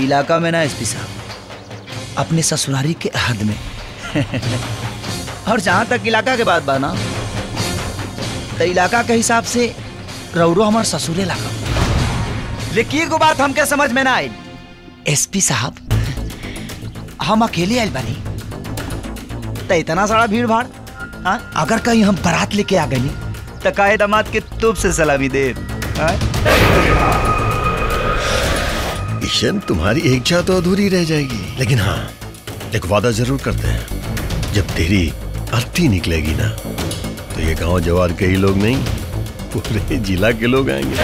इलाका में ना एसपी साहब, अपने ससुरारी के हद में और जहाँ तक इलाका के बात बा ना तो इलाका के हिसाब से रौरो हमार ससुरे इलाका लेकिन एगो बात हमके समझ में ना आई एसपी साहब, हम अकेले आइल बानी तो इतना सारा भीड़ भाड़ हाँ? अगर कहीं हम बारात लेके आ गई तो काहे के तुब से सलामी दे हाँ? किशन तुम्हारी इच्छा तो अधूरी रह जाएगी। लेकिन हाँ एक वादा ज़रूर करते हैं। जब तेरी अर्थी निकलेगी ना तो ये गाँव जवार के ही लोग नहीं, पूरे जिला के लोग आएँगे।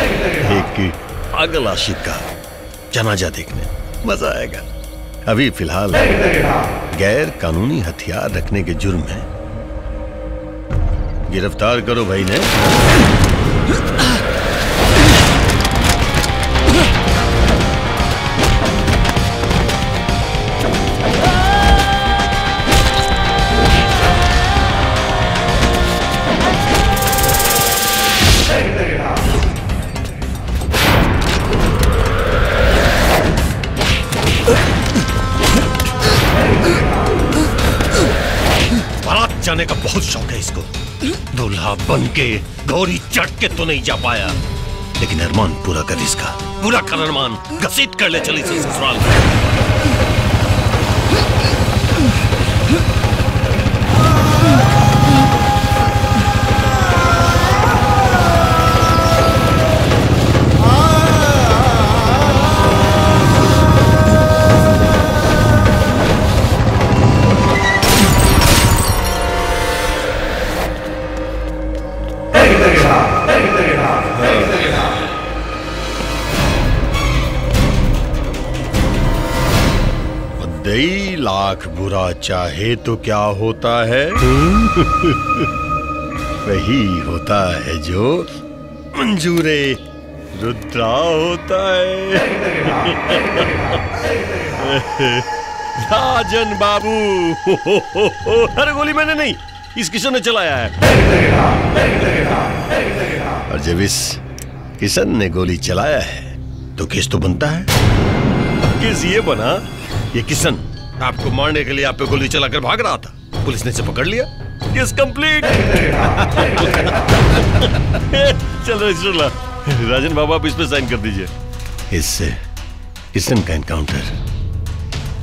एक पागल आशिक का जनाजा देखने। मज़ा आएगा। अभी फ़िलहाल गैर कानूनी हथियार रखने के जुर्म में गिरफ़्तार करो भाई ने। जाने का बहुत शौक है इसको। दूल्हा बन के गौरी चढ़ के तो नहीं जा पाया। लेकिन अरमान पूरा कर इसका। पूरा कर अरमान। घसीट कर ले चली ससुराल। लाख बुरा चाहे तो क्या होता है? वही होता है जो मंजूरे रुद्रा होता है। राजन बाबू अरे गोली मैंने नहीं इस किशन ने चलाया है। और जब इस किशन ने गोली चलाया है तो केस तो बनता है? केस ये बना ये किशन। आपको मारने के लिए आप पे गोली चलाकर भाग रहा था। पुलिस ने इसे पकड़ लिया। केस कंप्लीट चल रजिस्टर राजन बाबू आप इस पे साइन कर दीजिए। इस किशन का एनकाउंटर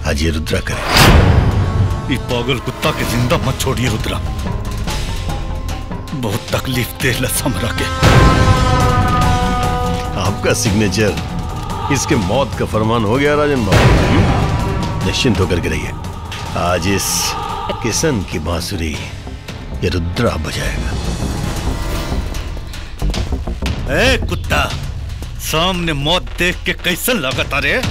आज ये रुद्रा करे। पागल कुत्ता के ज़िंदा मत छोड़िए रुद्रा। बहुत तकलीफ़ दे हमरा के। आपका सिग्नेचर इसके मौत का फरमान हो गया राजन बाबू? निश्चिंत होकर के रहिए। आज इस किशन की बांसुरी ये रुद्रा बजाएगा। ए कुत्ता सामने मौत देख के कैसे लगता रे?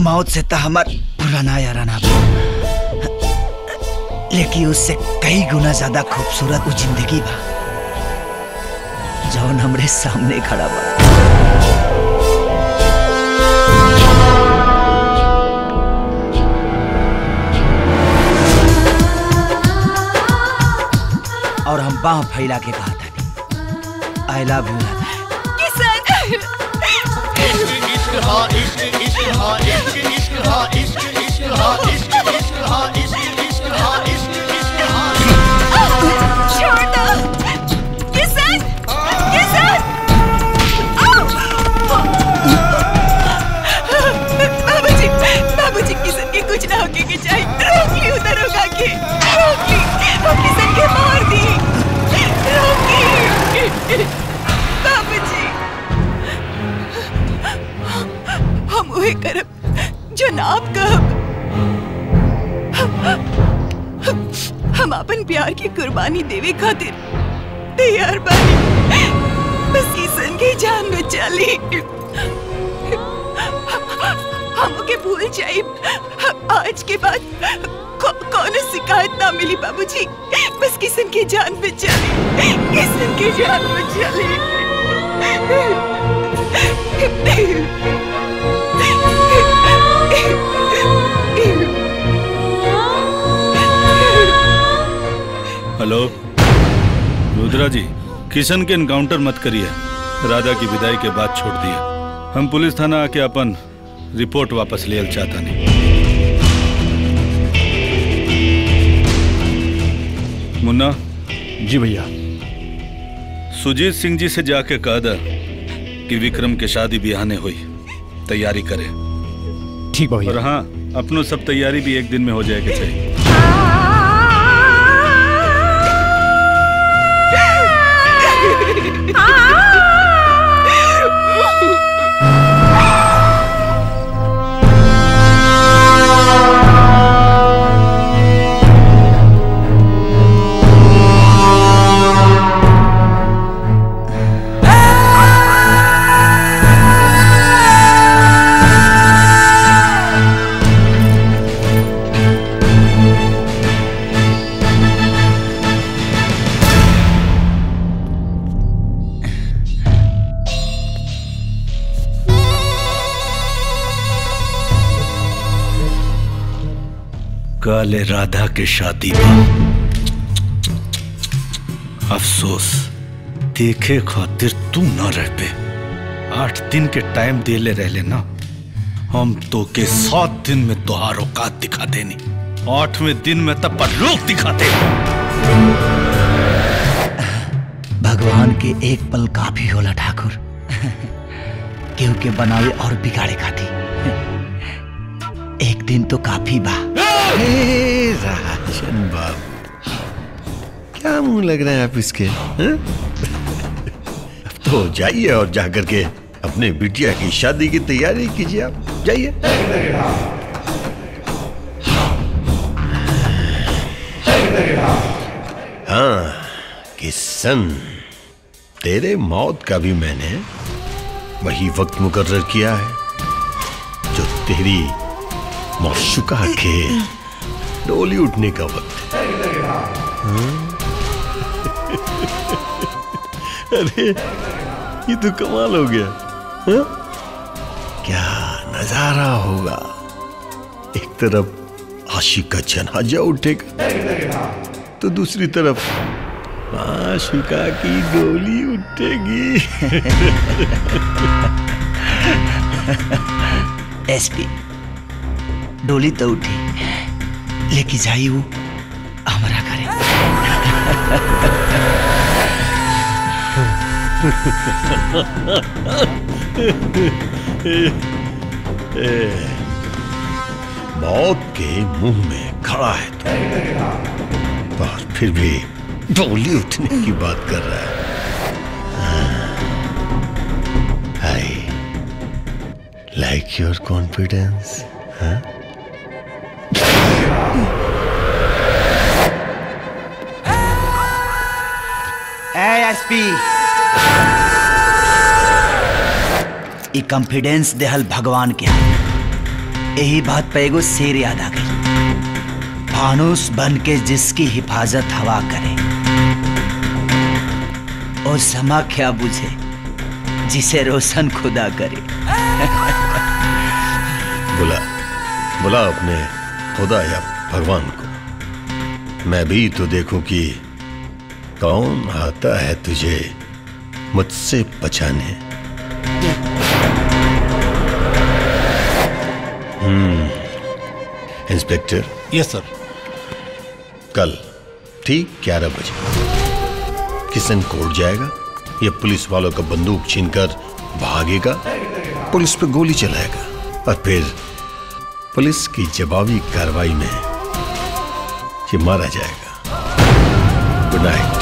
मौत से तो हमार पुराना याराना लेकिन उससे कई गुना ज़्यादा खूबसूरत वो ज़िंदगी बा। जौन हमरे सामने खड़ा बा और हम बाह फैला के कहा था आई लव यू राधा छोड़ हम वही करब जो ना आप कहब हम अपन प्यार की कुर्बानी देवे खातिर तैयार बानी। बस किसन की जान बचा ली हमके भूल जाए आज के बाद को, कौनो शिकायत ना मिली बाबूजी? बस किसन की जान बचा ली किसन की जान बचा ली रुद्रा जी किशन के इनकाउंटर मत करिए। राधा की विदाई के बाद छोड़ दिया हम पुलिस थाना आके अपन रिपोर्ट वापस ले चाहता नहीं। मुन्ना। जी भैया। सुजीत सिंह जी से जाके कह दा कि विक्रम के शादी ब्याह ने हुई। तैयारी करे। ठीक भैया। और हाँ अपनों सब तैयारी भी एक दिन में हो जाएगी चाहिए काले राधा के शादी में। अफसोस, देखे खातिर तू न रह पे। आठ दिन के टाइम दे ले रह लेना हम तो के सात दिन में तुहार औकात दिखा देनी। आठवें दिन में तब पर लोग दिखाते भगवान के एक पल काफ़ी होला ठाकुर। केहू के बनावे और बिगाड़े खाती। एक दिन तो काफ़ी बा। राजन बाबू क्या मुँह लग रहे हैं आप इसके? अब तो जाइए और जाकर के अपने बिटिया की शादी की तैयारी कीजिए आप। जाइए। हाँ किसन तेरे मौत का भी मैंने वही वक्त मुकर्र किया है, जो तेरी मौशुका के डोली उठने का वक्त। हाँ? अरे, ये तो कमाल हो गया। हाँ? क्या नज़ारा होगा। एक तरफ़ आशिक का जनाजा उठेगा तो दूसरी तरफ़ आशिका की डोली उठेगी। एसपी। डोली तो उठी। लेके जाई वो हमारा करे मौत के मुँह में खड़ा है तो। और फिर भी डोली उठने की बात कर रहा है। I like your confidence SP E confidence देहल भगवान के यही बात पे एगो शेर याद आ गई। फानूस बन के जिसकी हिफाजत हवा करे और समा क्या बुझे जिसे रोशन खुदा करे। बुला बुला अपने खुदा या भगवान को। मैं भी तो देखूँ कि कौन आता है तुझे मुझसे बचाने हम्म इंस्पेक्टर? यस सर कल ठीक ग्यारह बजे। किशन कोर्ट जाएगा? या पुलिस वालों का बंदूक छीनकर भागेगा? पुलिस पे गोली चलाएगा? और फिर पुलिस की जवाबी कार्रवाई में ये मारा जाएगा। Good night